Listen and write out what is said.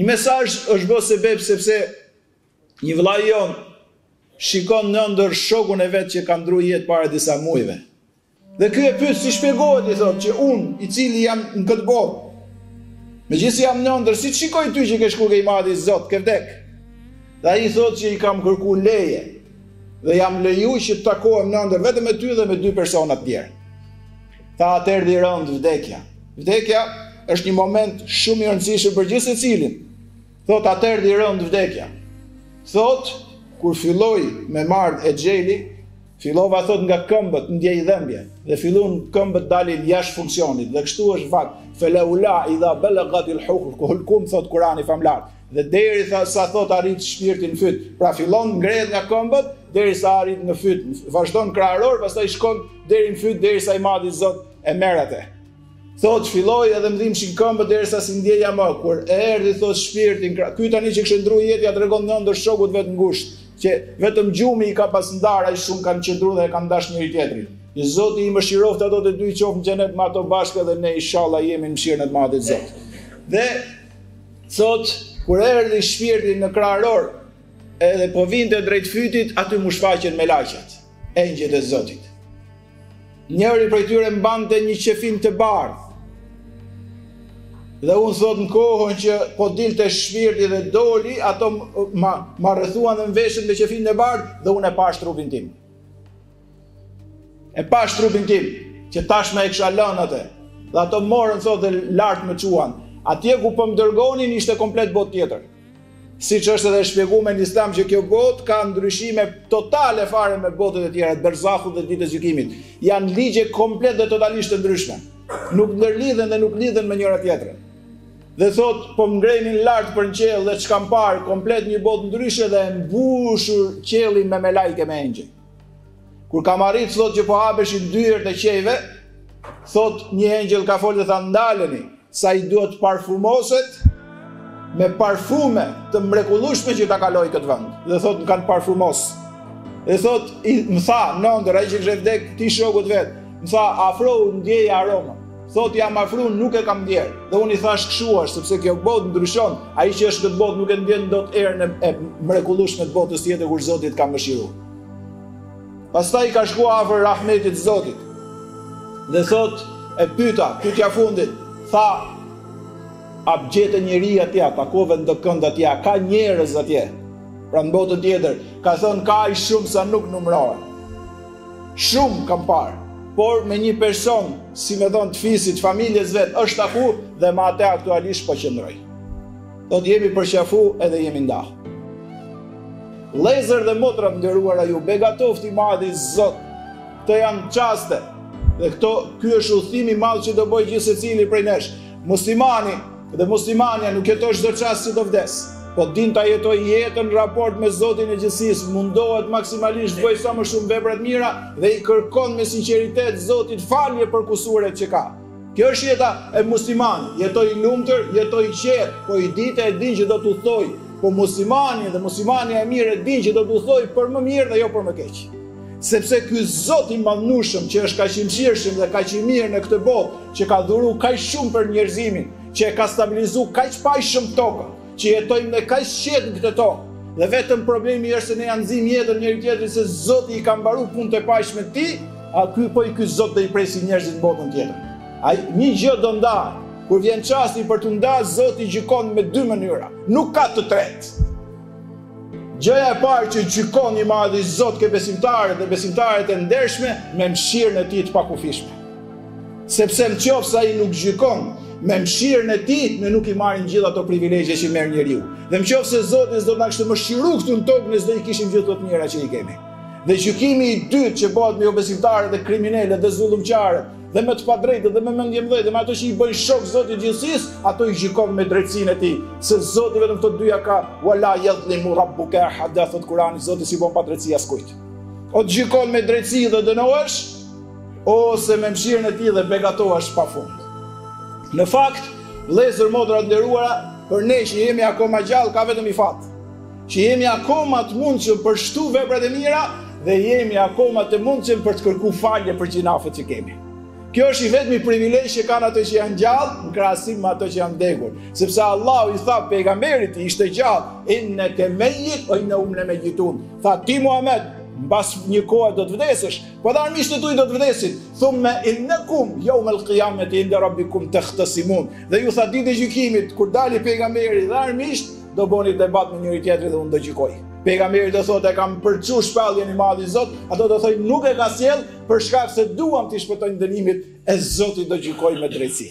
Një mesazh është bërë sebeb sepse një vëlla i jon shikon në ëndërr shokun e vet që ka ndruar jetë para disa muajve. Dhe ky e pyet si shpjegohet i thotë që un i cili jam në këtë botë. Megjithëse jam në ëndërr si të shikoj ty që ke shku ke i madhi Zot ke vdek. Dhe ai i thotë që i kam kërku leje dhe jam leju që të takohem në ëndërr vetëm me ty dhe me dy persona të tjerë. Tha a të erdhi rëndë vdekja. Vdekja është një moment shumë i rëndësishëm për gjithë secilin. Thot a të erdhi rëndë vdekja. Thot kur filloi me m'ardh exheli, fillova thot nga këmbët ndjej dhëmbje dhe fillun këmbët dalin jashtë funksionit dhe kështu është. Felaula idha balagatil hulqum thot Kurani famlar. Dhe deri sa thotë arrit shpirti në fyt. Pra fillon ngrehet nga këmbët deri sa arrit në fyt. Vazhdon krahëror, pastaj shkon deri në fyt deri sa i madhi Zot e merr atë. Thotë filloi edhe më dhimbshin këmbët deri sa s'i ndjeja më. Kur erdhi thotë shpirti, ky tani që kishte ndruar jetë ja tregon në ëndërr shokut vet ngushtë që vetëm gjumi i ka pas ndarë aq shumë kanë qëndruar dhe e kanë dashur njëri tjetrin. Që Zoti i mëshiroftë ato të dy qofshin në xhenet me ato bashkë dhe ne inshallah jemi në mëshirën e të Madhit Zot. Dhe Thotë, Kur erdhi shpirti në kraror, edhe po vinte drejt fytit, aty m'u shfaqën melaqet, engjëjt e Zotit. Njëri prej tyre mbante një qefin të bardhë, dhe unë thot në kohën që po dilte shpirti dhe doli, ato ma, më rrethuan dhe më veshën me qefinin e bardhë dhe unë e pash trupin tim. E pash trupin tim, që tashmë e kisha lënë atë, dhe ato morën thot dhe lart më çuan. Atje ku po më dërgonin ishte komplet botë tjetër. Siç është edhe shpjegume në islam që kjo botë ka ndryshime totale fare me botët e tjera, berzahut dhe ditës gjykimit. Janë ligje komplet dhe totalisht të ndryshme. Nuk ndërlidhen dhe nuk lidhen me njëra tjetrën. Dhe thot, po më ngrenin lart për në qiell dhe çkam parë komplet një botë ndryshe dhe e mbushur qielli me melajke me engjëj. Kur kam arrit thot që po hapeshin dyert e qiejve, thot një engjëll ka fol dhe tha ndaleni, se ai duhet të parfumoset me parfume të mrekullueshme që ta kaloj këtë vend. Dhe thot më kanë parfumos. Dhe thot i, më tha në ëndërr ai që kishte vdek ktij shokut vet, më tha afrohu ndjeje aromën. Thot jam afru nuk e kam ndjer. Dhe unë i thash kështu është sepse kjo botë ndryshon. Ai që është në këtë botë nuk e ndjen dot erën e mrekullueshme të botës tjetër kur Zoti të ka mëshiruar. Pastaj ka shkuar afër rahmetit të Zotit. Dhe thot e pyeta, pyetja fundit, tha a gjete njeri atje, a takove ndokënd atje, a ka njerëz atje? Pra në botën tjetër, ka thënë ka aq shumë sa nuk numërohen. Shumë kam parë, por me një person, si me thënë të fisit, familjes vetë, jemi taku dhe me ate aktualisht po qëndroj. Thotë jemi përqafu edhe jemi nda. Vllezër dhe motra të nderuara, ju begatoftë i madhi zot, këto janë çaste, dhe këto, ky është udhëtim i madh që do bojë gjithsecili prej nesh, Muslimani dhe muslimania nuk jeton çdo çast që do vdes, po din ta jetojë jetën në raport me Zotin e gjithësisë, mundohet maksimalisht bëjë sa më shumë vepra të mira dhe i kërkon me sinqeritet Zotit falje për kusuret që ka. Kjo është jeta e muslimanit, jeton i lumtur, jeton i qetë, po një ditë e din që do të udhëtojë, po muslimani dhe muslimania e mirë e din që do të udhëtojë për më mirë dhe jo për më keq. Sepse ky Zot i madhnueshëm që është kaq i mshirshëm dhe kaq i mirë në këtë botë, që ka dhuru kaq shumë për njerëzimin, që e ka stabilizu kaq paqshëm tokën, që jetojmë dhe kaq qetë në këtë tokë, dhe vetëm problemi është se ne ja nxijmë jetën njëri-tjetrit se Zoti i ka mbaru punët e paqshme të tij, a ky po i ky Zot do i presi njerëzit në botën tjetër? A, një gjë do nda, Kur vjen çasti për t'u nda, Zoti gjykon me dy mënyra, nuk ka të tretë. Gjëja e parë që gjykon i madhi Zot ke besimtarët dhe besimtaret e ndershme me mëshirën e tij të pakufishme. Sepse në qoftë se ai nuk gjykon me mëshirën e tij, ne nuk i marrim gjithë ato privilegje që merr njeriu. Dhe në qoftë se Zoti s'do të na kishte mëshiru këtu në tokë, ne s'do i kishim gjithë ato të mira që i kemi. Dhe gjykimi i dytë që bëhet me jobesimtarët dhe kriminelët dhe zullumqarët, dhe me të padrejtë dhe me mendjemdhej dhe me ato që i bëjnë shok Zotit të gjithësisë, ato i gjykon me drejtësinë e Tij, se Zoti vetëm këto dy ja ka, wa la yadhlimu rabbuke ahada, thotë Kurani, Zoti s'i bën padrejtësi askujt. O të gjykon me drejtësi dhe dënohesh, ose me mëshirën e Tij dhe begatohesh pa fund. Në fakt, vëllezër, motra të nderuara, për ne që jemi akoma gjallë ka vetëm një fat. Që jemi akoma të mundshëm për shtu veprat e mira dhe jemi akoma të mundshëm për të kërku falje për gjynahet që kemi. Kjo është i vetmi privilegj që kanë ato që janë gjallë në krahasim me ato që kanë vdekur, sepse Allahu i tha pejgamberit kur ishte gjallë, innaka mayyitun wa innahum mayyitun. Tha ti Muhammed, mbas një kohe do të vdesësh, po dhe armiqtë e tu do të vdesin. Thumma innakum yawm al-qiyamati inda rabbikum tahtasimun. Dhe ju tha ditën e gjykimit kur dalin pejgamberi dhe armiqtë Do bëni debat me njëri-tjetrin dhe unë do gjykoj. Pejgamberi do thotë e kam përçu shpalljen i madhi Zot, ato do thonë nuk e ka sjell për shkak se duam t'i shpëtojmë dënimit e Zoti do gjykojë me drejtësi.